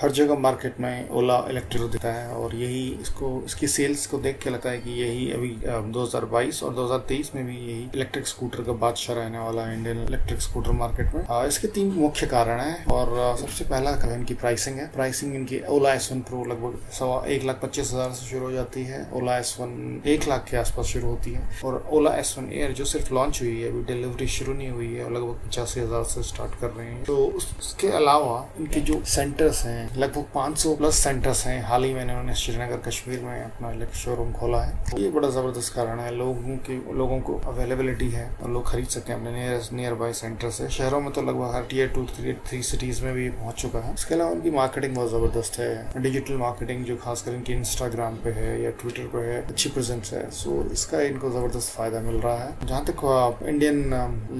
हर जगह मार्केट में ओला इलेक्ट्रिक देता है और यही इसको इसकी सेल्स को देख के लगता है कि यही अभी 2022 और 2023 में भी यही इलेक्ट्रिक स्कूटर का बादशाह रहने वाला है इंडियन इलेक्ट्रिक स्कूटर मार्केट में। आ, इसके तीन मुख्य कारण है और सबसे पहला कारण इनकी प्राइसिंग है। प्राइसिंग इनकी ओला एस वन प्रो लगभग सवा एक लाख पच्चीस हज़ार से शुरू हो जाती है। ओला एस वन एक लाख के आसपास शुरू होती है और ओला एस वन एयर जो सिर्फ़ लॉन्च हुई है अभी डिलीवरी शुरू नहीं हुई है लगभग पचासी हज़ार से स्टार्ट कर रहे हैं। तो उसके अलावा इनके जो सेंटर्स हैं लगभग 500 प्लस सेंटर्स हैं। हाल ही मैंने उन्होंने श्रीनगर, कश्मीर में अपना इलेक्ट्रिक शोरूम खोला है। ये बड़ा ज़बरदस्त कारण है। लोगों के, लोगों को अवेलेबिलिटी है और लोग खरीद सकते हैं अपने नियर नियर बाई सेंटर से। शहरों में तो लगभग हर tier two three three cities में भी पहुँच चुका है। इसके अलावा उनकी मार्केटिंग बहुत ज़बरदस्त है। डिजिटल मार्केटिंग जो खासकर इनकी इंस्टाग्राम पे है या ट्विटर पे है, अच्छी प्रेजेंस है। सो इसका इनको ज़बरदस्त फ़ायदा मिल रहा है। जहाँ तक आप इंडियन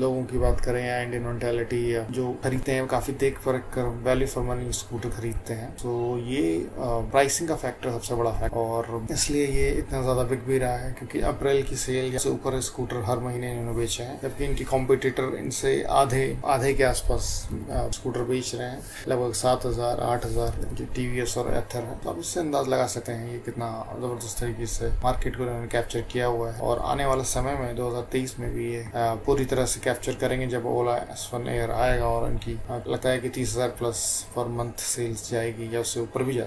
लोगों की बात करें या इंडियन मेंटेलिटी जो खरीदते हैं काफ़ी देख परख कर वैल्यू फॉर मनी स्कूटर खरीदते हैं। तो ये प्राइसिंग का फैक्टर सबसे बड़ा है और इसलिए ये इतना ज़्यादा बिक भी रहा है क्योंकि अप्रैल की सेल से ऊपर स्कूटर हर महीने इन्होंने बेचे हैं। जबकि इनकी कॉम्पिटिटर इनसे आधे आधे के आसपास स्कूटर बेच रहे हैं। लगभग सात हज़ार, आठ हज़ार जो टीवीएस और एथर है। तो आप इससे अंदाज लगा सकते हैं ये कितना ज़बरदस्त तरीके से मार्केट को इन्होंने कैप्चर किया हुआ है। और आने वाले समय में 2023 में भी ये पूरी तरह से कैप्चर करेंगे जब ओला एस वन एयर आएगा और इनकी लगता है कि तीस हज़ार प्लस पर मंथ सेल्स जाएगी या उससे ऊपर भी जा